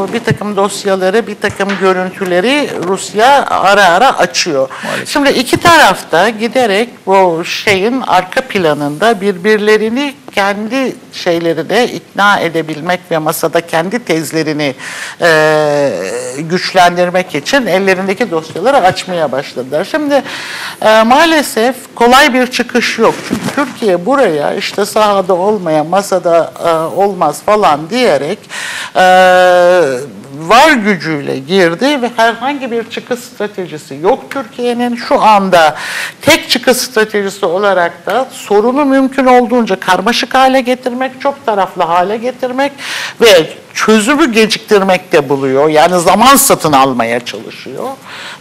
e, bir takım dosyaları, bir takım görüntüleri Rusya ara ara açıyor. Şimdi iki tarafta giderek bu şeyin arka planında birbirlerini kendi şeylerine ikna edebilmek ve masada kendi tezlerini e, güçlendirmek için ellerindeki dosyaları açmaya başladılar. Şimdi e, maalesef kolay bir çıkış yok. Çünkü Türkiye buraya işte sahada olmayan, masada e, olmaz falan diyerek e, var gücüyle girdi ve herhangi bir çıkış stratejisi yok Türkiye'nin. Şu anda tek çıkış stratejisi olarak da sorunu mümkün olduğunca karmaşık hale getirmek, çok taraflı hale getirmek ve çözümü geciktirmekte buluyor. Yani zaman satın almaya çalışıyor.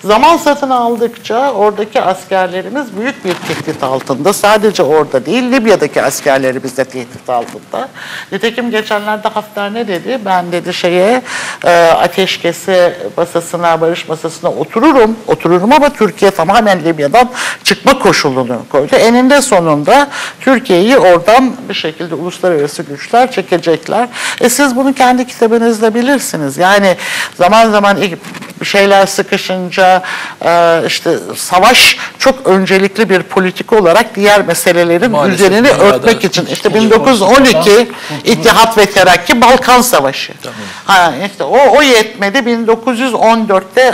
Zaman satın aldıkça oradaki askerlerimiz büyük bir tehdit altında. Sadece orada değil, Libya'daki askerlerimiz de tehdit altında. Nitekim geçenlerde Hafter ne dedi? Ben dedi şeye e, ateşkese masasına, barış masasına otururum. Otururum ama Türkiye tamamen Libya'dan çıkma koşulunu koydu. Eninde sonunda Türkiye'yi oradan bir şekilde uluslararası güçler çekecekler. E siz bunu kendi kitabınızda bilirsiniz. Yani zaman zaman şeyler sıkışınca e, işte savaş çok öncelikli bir politik olarak diğer meselelerin Maalesef üzerini örtmek için. İşte 1912 İttihat ve Terakki Balkan Savaşı. Ha, işte o, o yetmedi 1914'te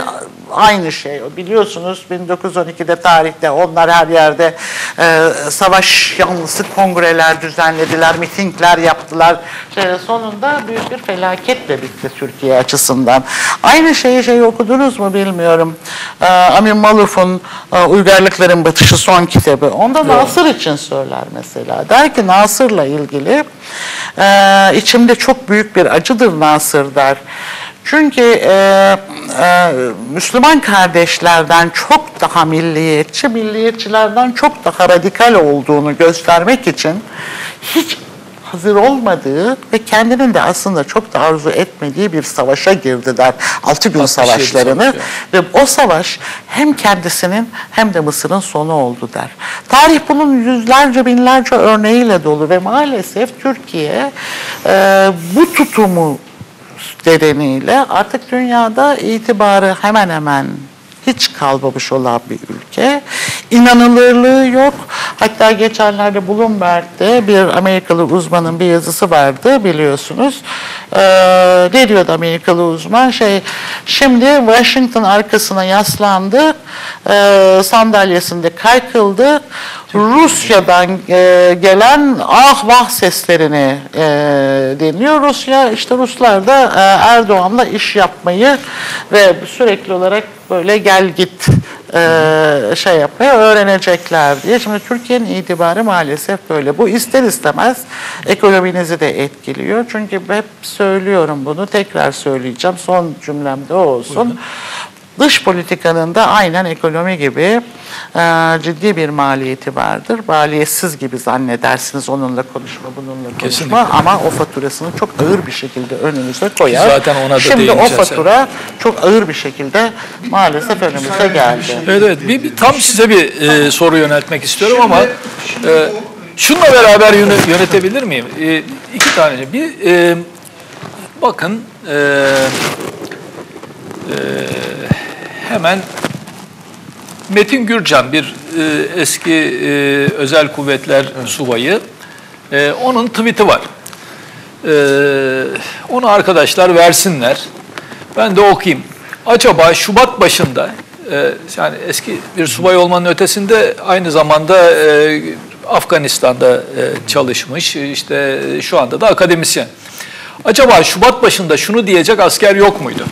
aynı şey. Biliyorsunuz 1912'de tarihte onlar her yerde e, savaş yanlısı kongreler düzenlediler, mitingler yaptılar. Şey, sonunda büyük bir felaketle bitti Türkiye açısından. Aynı şeyi şey okudunuz mu bilmiyorum. E, Amin Maluf'un e, Uygarlıkların Batışı son kitabı. Onda Nasır için söyler mesela. Der ki Nasır'la ilgili e, içimde çok büyük bir acıdır Nasır der. Çünkü e, e, Müslüman kardeşlerden çok daha milliyetçi, milliyetçilerden çok daha radikal olduğunu göstermek için hiç hazır olmadığı ve kendinin de aslında çok da arzu etmediği bir savaşa girdiler. Altı gün 67 savaşlarını ve o savaş hem kendisinin hem de Mısır'ın sonu oldu der. Tarih bunun yüzlerce binlerce örneğiyle dolu ve maalesef Türkiye e, bu tutumu nedeniyle artık dünyada itibarı hemen hemen hiç kalmamış olan bir ülke. İnanılırlığı yok. Hatta geçenlerde Bloomberg'de bir Amerikalı uzmanın bir yazısı vardı biliyorsunuz. Ee, ne diyordu Amerikalı uzman? Şey, şimdi Washington arkasına yaslandı, e, sandalyesinde kaykıldı. Rusya'dan e, gelen ah vah seslerini e, dinliyor. Rusya işte Ruslar da e, Erdoğan'la iş yapmayı ve sürekli olarak böyle gel git e, şey yapmaya öğrenecekler diye. Şimdi Türkiye'nin itibarı maalesef böyle. Bu ister istemez ekonominizi de etkiliyor. Çünkü hep söylüyorum bunu tekrar söyleyeceğim. Son cümlemde o olsun. Dış politikanın da aynen ekonomi gibi e, ciddi bir maliyeti vardır. Maliyetsiz gibi zannedersiniz onunla konuşma, bununla konuşma Kesinlikle. ama o faturasını çok ağır bir şekilde önünüze koyar. Zaten ona da Şimdi o fatura çok ağır bir şekilde maalesef önümüze geldi. Evet evet. Bir, bir- tam size bir e, soru yöneltmek istiyorum ama e, şununla beraber yöne- yönetebilir miyim? E, iki tane. Bir e, bakın e, e, hemen Metin Gürcan bir e, eski e, özel kuvvetler subayı. E, onun tweet'i var. E, onu arkadaşlar versinler. Ben de okuyayım. Acaba Şubat başında e, yani eski bir subay olmanın ötesinde aynı zamanda e, Afganistan'da e, çalışmış. İşte şu anda da akademisyen. Acaba Şubat başında şunu diyecek asker yok muydu?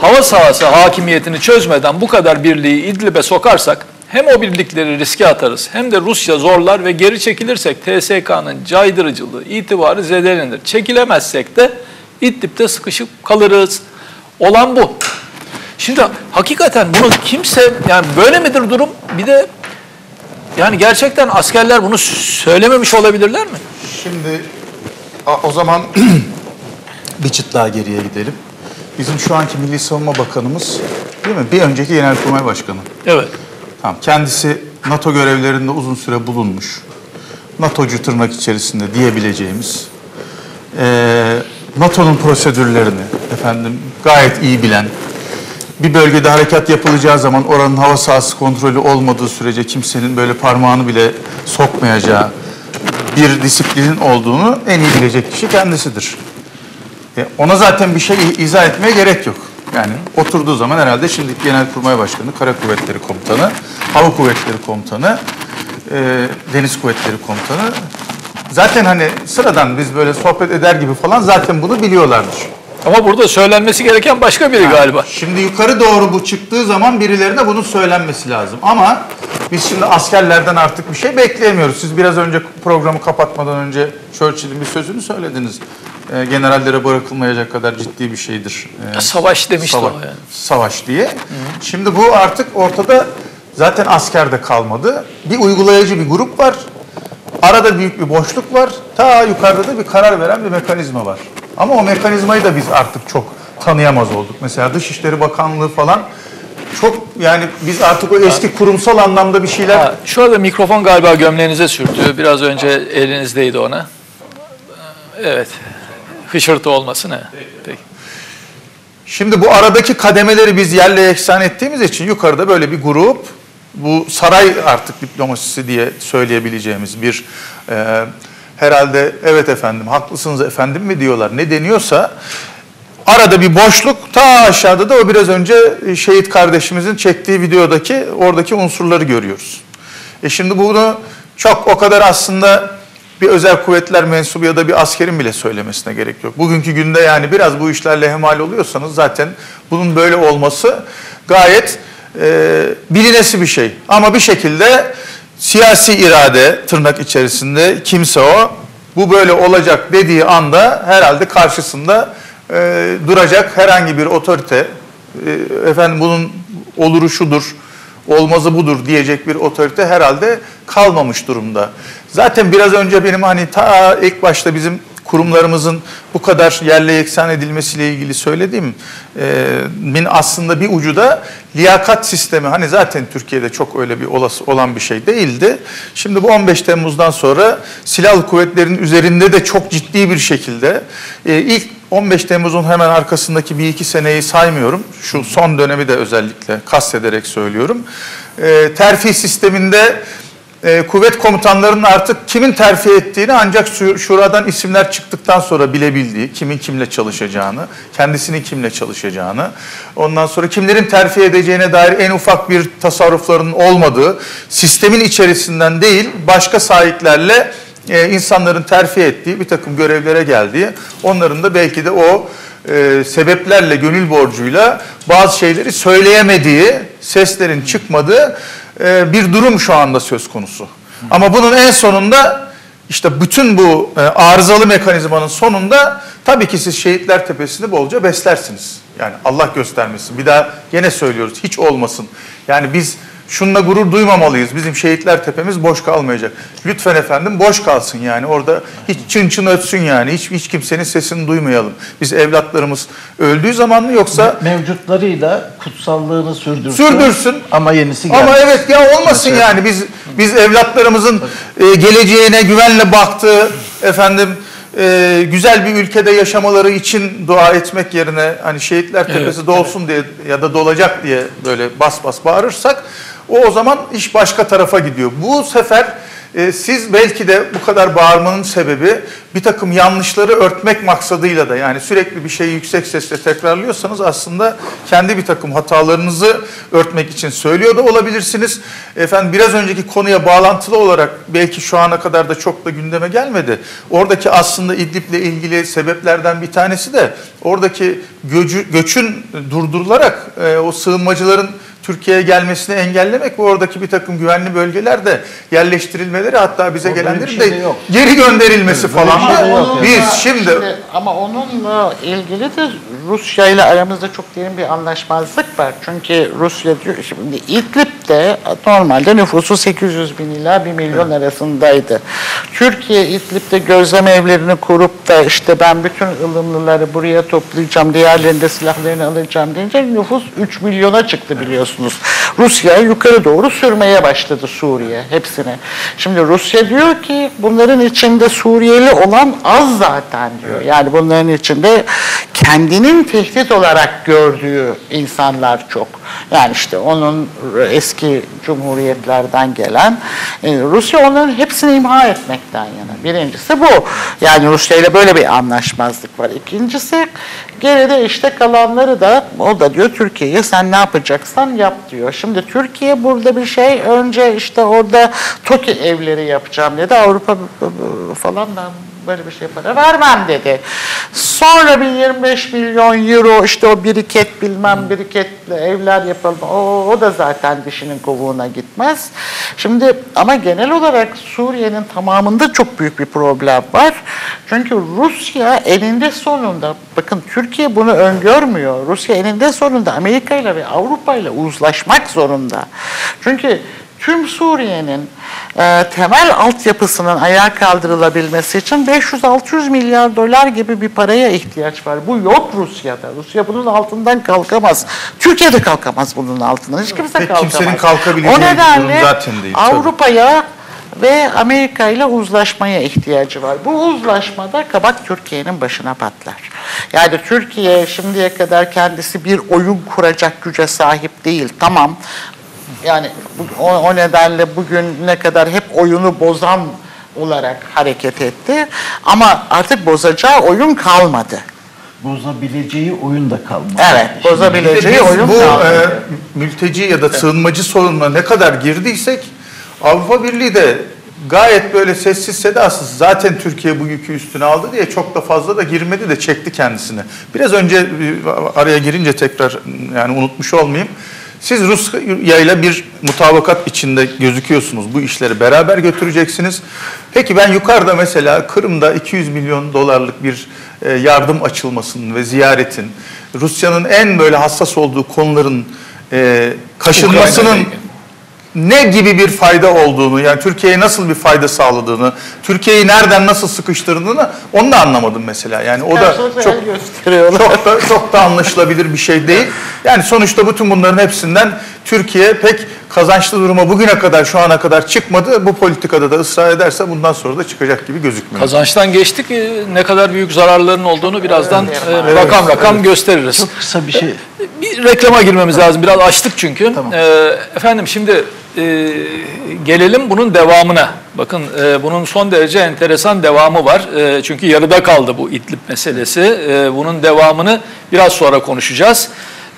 Hava sahası hakimiyetini çözmeden bu kadar birliği İdlib'e sokarsak hem o birlikleri riske atarız hem de Rusya zorlar ve geri çekilirsek TSK'nın caydırıcılığı, itibarı zedelenir. Çekilemezsek de İdlib'de sıkışıp kalırız. Olan bu. Şimdi hakikaten bunu kimse yani böyle midir durum? Bir de yani gerçekten askerler bunu söylememiş olabilirler mi? Şimdi o zaman bir çıt daha geriye gidelim. Bizim şu anki Milli Savunma Bakanımız değil mi? Bir önceki Genelkurmay Başkanı. Evet. Tamam, kendisi NATO görevlerinde uzun süre bulunmuş. NATO'cu tırnak içerisinde diyebileceğimiz, eee, NATO'nun prosedürlerini efendim gayet iyi bilen, bir bölgede harekat yapılacağı zaman oranın hava sahası kontrolü olmadığı sürece kimsenin böyle parmağını bile sokmayacağı bir disiplinin olduğunu en iyi bilecek kişi kendisidir. E, ona zaten bir şey izah etmeye gerek yok. Yani oturduğu zaman herhalde şimdi Genelkurmay Başkanı, Kara Kuvvetleri Komutanı, Hava Kuvvetleri Komutanı, e, Deniz Kuvvetleri Komutanı zaten hani sıradan biz böyle sohbet eder gibi falan zaten bunu biliyorlardır. Ama burada söylenmesi gereken başka biri galiba. Şimdi yukarı doğru bu çıktığı zaman birilerine bunun söylenmesi lazım. Ama biz şimdi askerlerden artık bir şey bekleyemiyoruz. Siz biraz önce programı kapatmadan önce Churchill'in bir sözünü söylediniz. Ee, generallere bırakılmayacak kadar ciddi bir şeydir. Ee, Savaş demişti savaş, o yani. savaş diye. Şimdi bu artık ortada zaten askerde kalmadı. Bir uygulayıcı bir grup var. Arada büyük bir boşluk var. Ta yukarıda da bir karar veren bir mekanizma var. Ama o mekanizmayı da biz artık çok tanıyamaz olduk. Mesela Dışişleri Bakanlığı falan çok yani biz artık o eski kurumsal anlamda bir şeyler Ha, şu anda mikrofon galiba gömleğinize sürtüyor. Biraz önce elinizdeydi ona. Evet. Hışırtı olmasın ha. Peki. Şimdi bu aradaki kademeleri biz yerle yeksan ettiğimiz için yukarıda böyle bir grup, bu saray artık diplomasisi diye söyleyebileceğimiz bir e, herhalde evet efendim haklısınız efendim mi diyorlar ne deniyorsa arada bir boşluk ta aşağıda da o biraz önce şehit kardeşimizin çektiği videodaki oradaki unsurları görüyoruz. E şimdi bunu çok o kadar aslında bir özel kuvvetler mensubu ya da bir askerin bile söylemesine gerek yok. Bugünkü günde yani biraz bu işlerle hemal oluyorsanız zaten bunun böyle olması gayet e, bilinesi bir şey. Ama bir şekilde siyasi irade tırnak içerisinde kimse o bu böyle olacak dediği anda herhalde karşısında e, duracak herhangi bir otorite e, efendim bunun oluru şudur olmazı budur diyecek bir otorite herhalde kalmamış durumda. Zaten biraz önce benim hani ta ilk başta bizim kurumlarımızın bu kadar yerle yeksan edilmesiyle ilgili söylediğim e, min aslında bir ucu da liyakat sistemi hani zaten Türkiye'de çok öyle bir olası olan bir şey değildi. Şimdi bu 15 Temmuz'dan sonra silahlı kuvvetlerin üzerinde de çok ciddi bir şekilde e, ilk 15 Temmuz'un hemen arkasındaki bir iki seneyi saymıyorum. Şu son dönemi de özellikle kastederek söylüyorum. E, terfi sisteminde e, kuvvet komutanlarının artık kimin terfi ettiğini ancak şu- şuradan isimler çıktıktan sonra bilebildiği, kimin kimle çalışacağını, kendisinin kimle çalışacağını, ondan sonra kimlerin terfi edeceğine dair en ufak bir tasarruflarının olmadığı, sistemin içerisinden değil başka sahiplerle e, insanların terfi ettiği bir takım görevlere geldiği, onların da belki de o e, sebeplerle, gönül borcuyla bazı şeyleri söyleyemediği, seslerin çıkmadığı e, bir durum şu anda söz konusu. Ama bunun en sonunda işte bütün bu e, arızalı mekanizmanın sonunda tabii ki siz Şehitler Tepesi'ni bolca beslersiniz. Yani Allah göstermesin. Bir daha gene söylüyoruz hiç olmasın. Yani biz şununla gurur duymamalıyız. Bizim Şehitler Tepemiz boş kalmayacak. Lütfen efendim boş kalsın yani. Orada hiç çın çın ötsün yani. Hiç, hiç kimsenin sesini duymayalım. Biz evlatlarımız öldüğü zaman mı yoksa Mevcutlarıyla kutsallığını sürdürsün. Sürdürsün. Ama yenisi gelsin. Ama evet ya olmasın Mesela. yani biz biz evlatlarımızın e, geleceğine güvenle baktığı efendim e, güzel bir ülkede yaşamaları için dua etmek yerine hani şehitler tepesi dolsun diye ya da dolacak diye böyle bas bas bağırırsak o o zaman iş başka tarafa gidiyor. Bu sefer e, siz belki de bu kadar bağırmanın sebebi bir takım yanlışları örtmek maksadıyla da yani sürekli bir şeyi yüksek sesle tekrarlıyorsanız aslında kendi bir takım hatalarınızı örtmek için söylüyor da olabilirsiniz. Efendim biraz önceki konuya bağlantılı olarak belki şu ana kadar da çok da gündeme gelmedi. Oradaki aslında İdlib'le ilgili sebeplerden bir tanesi de oradaki göcü, göçün durdurularak e, o sığınmacıların Türkiye'ye gelmesini engellemek ve oradaki bir takım güvenli bölgelerde yerleştirilmeleri hatta bize Orada gelenlerin şey de yok. geri gönderilmesi falan. şey de yok da yani. Biz Onunla- şimdi ama onunla ilgili de Rusya ile aramızda çok derin bir anlaşmazlık var. Çünkü Rusya diyor şimdi İdlib'de normalde nüfusu 800 bin ila 1 milyon arasındaydı. Türkiye İdlib'de gözlem evlerini kurup da işte ben bütün ılımlıları buraya toplayacağım, diğerlerinin de silahlarını alacağım deyince nüfus 3 milyona çıktı biliyorsunuz. Rusya yukarı doğru sürmeye başladı Suriye hepsini. Şimdi Rusya diyor ki bunların içinde Suriyeli olan az zaten diyor. Yani bunların içinde kendinin tehdit olarak gördüğü insanlar çok. Yani işte onun eski cumhuriyetlerden gelen e, Rusya onların hepsini imha etmekten yana. Birincisi bu. Yani Rusya ile böyle bir anlaşmazlık var. İkincisi geride işte kalanları da o da diyor Türkiye'ye sen ne yapacaksan yap diyor. Şimdi Türkiye burada bir şey önce işte orada TOKİ evleri yapacağım dedi. Avrupa falan da böyle bir şey para vermem dedi. Sonra bir 25 milyon euro işte o biriket bilmem biriketle evler yapalım. O, o da zaten dişinin kovuğuna gitmez. Şimdi ama genel olarak Suriye'nin tamamında çok büyük bir problem var. Çünkü Rusya eninde sonunda bakın Türkiye bunu öngörmüyor. Rusya eninde sonunda Amerika ile ve Avrupa ile uzlaşmak zorunda. Çünkü tüm Suriye'nin e, temel altyapısının ayağa kaldırılabilmesi için 500-600 milyar dolar gibi bir paraya ihtiyaç var. Bu yok Rusya'da. Rusya bunun altından kalkamaz. Türkiye de kalkamaz bunun altından. Hiç kimse Pek kalkamaz. kimsenin kalkabileceği O nedenle. Avrupa'ya ve Amerika ile uzlaşmaya ihtiyacı var. Bu uzlaşmada kabak Türkiye'nin başına patlar. Yani Türkiye şimdiye kadar kendisi bir oyun kuracak güce sahip değil. Tamam. Yani bu- o, o nedenle bugün ne kadar hep oyunu bozan olarak hareket etti. Ama artık bozacağı oyun kalmadı. Bozabileceği oyun da kalmadı. Evet, bozabileceği oyun bu kalmadı. e, mülteci ya da sığınmacı sorununa ne kadar girdiysek Avrupa Birliği de gayet böyle sessiz sedasız zaten Türkiye bu yükü üstüne aldı diye çok da fazla da girmedi de çekti kendisini. Biraz önce araya girince tekrar yani unutmuş olmayayım. Siz Rusya ile bir mutabakat içinde gözüküyorsunuz. Bu işleri beraber götüreceksiniz. Peki ben yukarıda mesela Kırım'da 200 milyon dolarlık bir e, yardım açılmasının ve ziyaretin Rusya'nın en böyle hassas olduğu konuların e, kaşınmasının. Ne gibi bir fayda olduğunu, yani Türkiye'ye nasıl bir fayda sağladığını, Türkiye'yi nereden nasıl sıkıştırdığını onu da anlamadım mesela. Yani o da çok çok da çok da anlaşılabilir bir şey değil. Yani sonuçta bütün bunların hepsinden Türkiye pek kazançlı duruma bugüne kadar şu ana kadar çıkmadı. Bu politikada da ısrar ederse bundan sonra da çıkacak gibi gözükmüyor. Kazançtan geçtik. e, Ne kadar büyük zararların olduğunu birazdan Evet. e, rakam rakam gösteririz. Çok kısa bir şey. Bir reklama girmemiz lazım. Biraz açtık çünkü. Tamam. Ee, efendim şimdi e, gelelim bunun devamına. Bakın e, bunun son derece enteresan devamı var. E, çünkü yarıda kaldı bu İdlib meselesi. E, bunun devamını biraz sonra konuşacağız.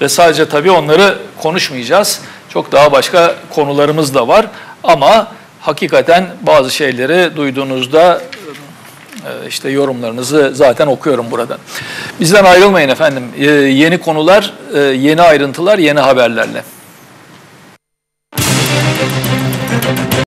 Ve sadece tabii onları konuşmayacağız. Çok daha başka konularımız da var. Ama hakikaten bazı şeyleri duyduğunuzda ee, işte yorumlarınızı zaten okuyorum buradan. Bizden ayrılmayın efendim. Ee, Yeni konular, e, yeni ayrıntılar, yeni haberlerle.